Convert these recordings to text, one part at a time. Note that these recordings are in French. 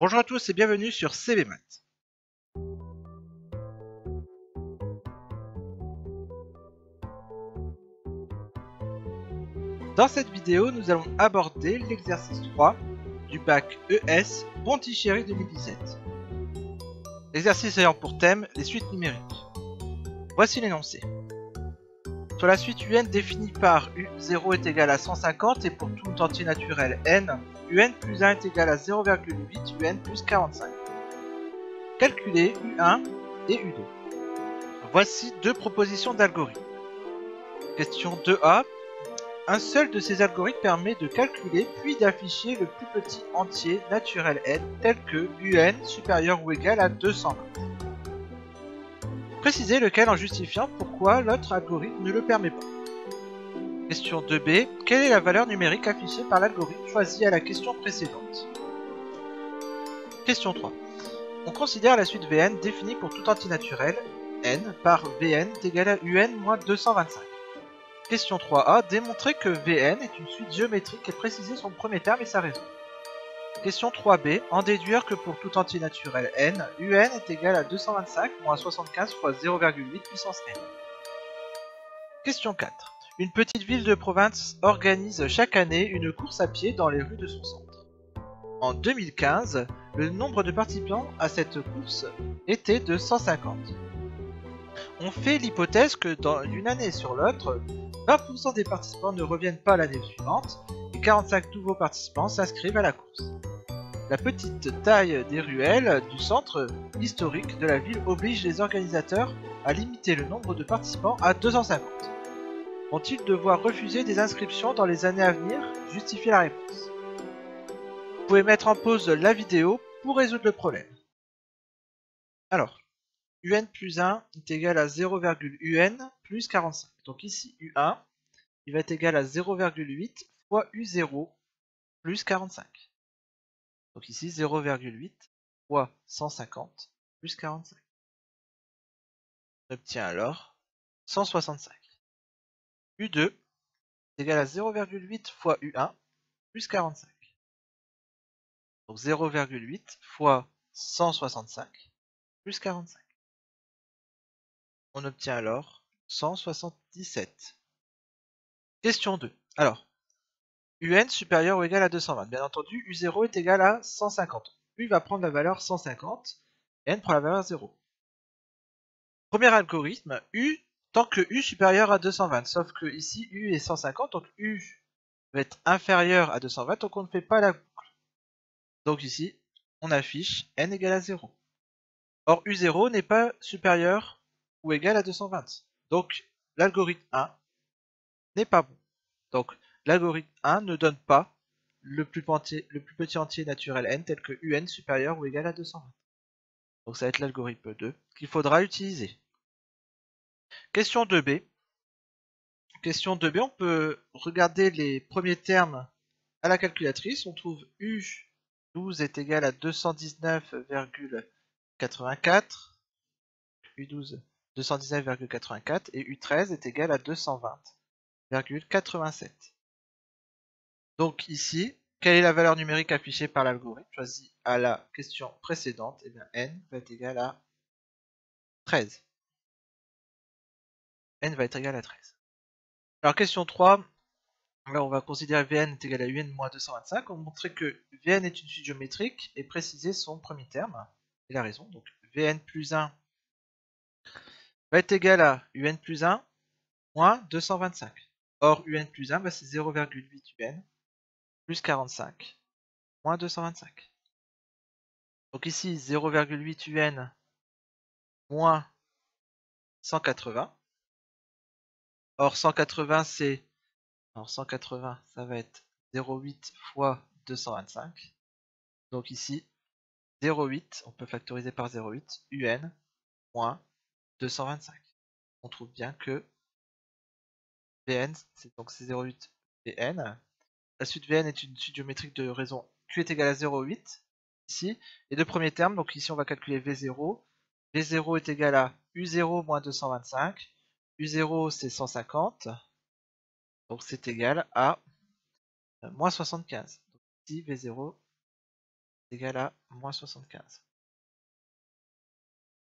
Bonjour à tous et bienvenue sur CVMath. Dans cette vidéo, nous allons aborder l'exercice 3 du bac ES Pontichéry 2017. L'exercice ayant pour thème les suites numériques. Voici l'énoncé. Sur la suite UN définie par U0 est égal à 150 et pour tout entier naturel n, UN plus 1 est égal à 0,8 UN plus 45. Calculez U1 et U2. Voici deux propositions d'algorithmes. Question 2a. Un seul de ces algorithmes permet de calculer puis d'afficher le plus petit entier naturel n tel que UN supérieur ou égal à 220. Précisez lequel en justifiant pourquoi l'autre algorithme ne le permet pas. Question 2b. Quelle est la valeur numérique affichée par l'algorithme choisi à la question précédente? Question 3. On considère la suite Vn définie pour tout entier naturel, n, par Vn est égal à Un moins 225. Question 3a. Démontrer que Vn est une suite géométrique et préciser son premier terme et sa raison. Question 3b. En déduire que pour tout entier naturel n, un est égal à 225 moins 75 fois 0,8 puissance n. Question 4. Une petite ville de province organise chaque année une course à pied dans les rues de son centre. En 2015, le nombre de participants à cette course était de 150. On fait l'hypothèse que d'une année sur l'autre, 20% des participants ne reviennent pas l'année suivante et 45 nouveaux participants s'inscrivent à la course. La petite taille des ruelles du centre historique de la ville oblige les organisateurs à limiter le nombre de participants à 250. Vont-ils devoir refuser des inscriptions dans les années à venir? Justifiez la réponse. Vous pouvez mettre en pause la vidéo pour résoudre le problème. Alors, un plus 1 est égal à 0,un plus 45. Donc ici, u1, il va être égal à 0,8 fois u0 plus 45. Donc ici 0,8 fois 150 plus 45. On obtient alors 165. U2 est égal à 0,8 fois U1 plus 45. Donc 0,8 fois 165 plus 45. On obtient alors 177. Question 2. Alors, un supérieur ou égal à 220. Bien entendu, u0 est égal à 150. U va prendre la valeur 150, et n prend la valeur 0. Premier algorithme, u que u supérieur à 220. Sauf que ici, u est 150, donc u va être inférieur à 220, donc on ne fait pas la boucle. Donc ici, on affiche n égale à 0. Or, u0 n'est pas supérieur ou égal à 220. Donc, l'algorithme 1 n'est pas bon. Donc, L'algorithme 1 ne donne pas le plus, petit entier naturel n tel que un supérieur ou égal à 220. Donc ça va être l'algorithme 2 qu'il faudra utiliser. Question 2b. Question 2b, on peut regarder les premiers termes à la calculatrice. On trouve U12 est égal à 219,84. U12 219,84 et U13 est égal à 220,87. Donc ici, quelle est la valeur numérique affichée par l'algorithme choisi à la question précédente? Et eh bien n va être égal à 13. N va être égal à 13. Alors question 3, là on va considérer Vn est égal à Un moins 225. On va montrer que Vn est une suite géométrique et préciser son premier terme et la raison. Donc Vn plus 1 va être égal à Un plus 1 moins 225. Or Un plus 1 bah, c'est 0,8 Un plus 45, moins 225. Donc ici 0,8 UN moins 180. Or 180 c'est... Alors 180 ça va être 0,8 fois 225. Donc ici 0,8, on peut factoriser par 0,8, UN moins 225. On trouve bien que Vn, c'est donc c'est 0,8 Vn, la suite Vn est une suite géométrique de raison Q est égal à 0,8 ici. Les deux premiers termes, donc ici on va calculer V0. V0 est égal à U0 moins 225. U0 c'est 150. Donc c'est égal à euh, moins 75. Donc ici V0 égal à moins 75.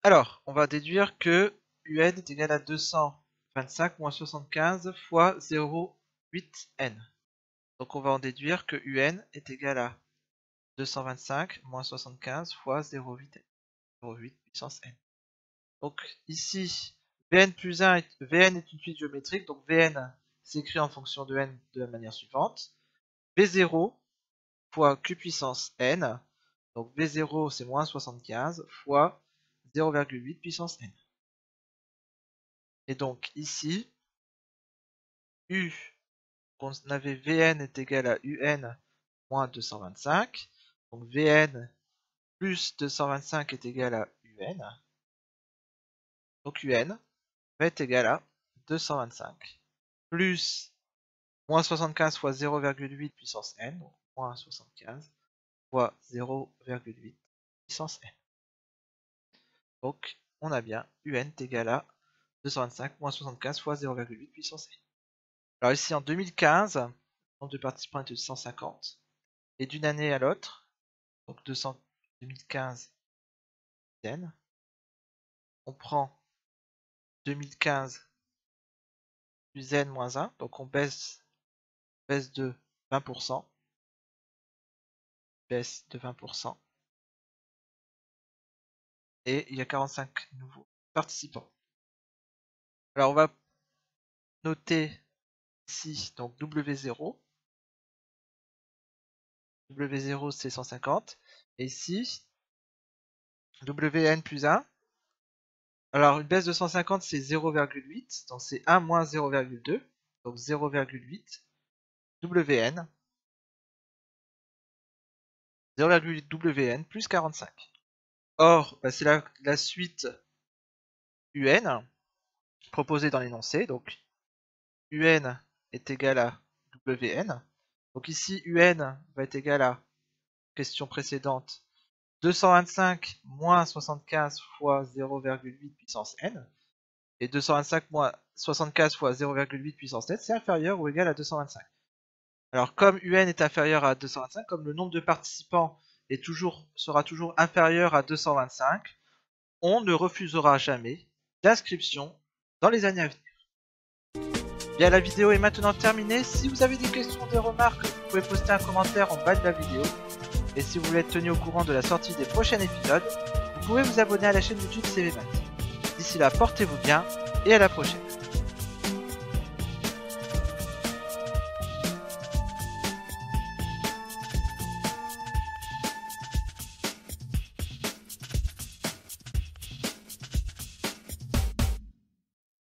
Alors, on va déduire que UN est égal à 225 moins 75 fois 0,8n. Donc on va en déduire que UN est égal à 225 moins 75 fois 0,8 0,8 puissance n. Donc ici, Vn plus 1 est, Vn est une suite géométrique, donc Vn s'écrit en fonction de n de la manière suivante. V0 fois Q puissance n, donc V0 c'est moins 75 fois 0,8 puissance n. Et donc ici, U, on avait Vn est égal à Un moins 225, donc Vn plus 225 est égal à Un, donc Un va être égal à 225 plus moins 75 fois 0,8 puissance n, donc moins 75 fois 0,8 puissance n. Donc on a bien un est égal à 225 moins 75 fois 0,8 puissance n. Alors ici en 2015, le nombre de participants était de 150. Et d'une année à l'autre, donc 200, 2015 n, on prend 2015 plus n moins 1, donc on baisse, baisse de 20%, baisse de 20%, et il y a 45 nouveaux participants. Alors on va noter ici donc W0, W0 c'est 150, et ici WN plus 1, alors, une baisse de 150, c'est 0,8. Donc, c'est 1 moins 0,2. Donc, 0,8 WN. 0,8 WN plus 45. Or, bah, c'est la, suite UN proposée dans l'énoncé. Donc, UN est égal à WN. Donc ici, UN va être égal à, question précédente, 225 moins 75 fois 0,8 puissance n. Et 225 moins 75 fois 0,8 puissance n, c'est inférieur ou égal à 225. Alors comme un est inférieur à 225, comme le nombre de participants sera toujours inférieur à 225, on ne refusera jamais l'inscription dans les années à venir. Bien, la vidéo est maintenant terminée. Si vous avez des questions, des remarques, vous pouvez poster un commentaire en bas de la vidéo. Et si vous voulez être tenu au courant de la sortie des prochains épisodes, vous pouvez vous abonner à la chaîne YouTube CVMath. D'ici là, portez-vous bien et à la prochaine.